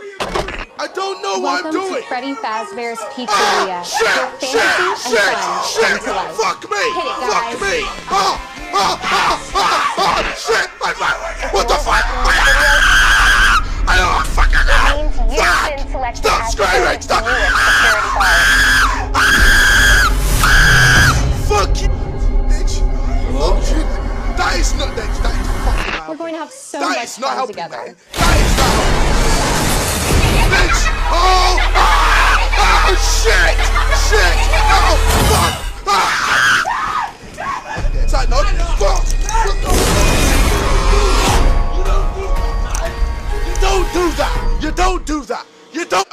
I don't know Welcome what I'm doing. to Freddy Fazbear's Ah, Pizzeria, shit, where shit, fantasy shit, and fun shit. come to life. Fuck me. Hit it, Fuck guys. me. Oh, oh, oh, oh, oh, shit. My, my, what the fuck? I don't fucking know. means you've Fuck. been Stop screaming. Stop. newest. Fuck you, bitch. Hello? That is not, that, that is fucking We're going to have so That much is not fun helping, together. man. That is not You don't do that! You don't do that! You don't!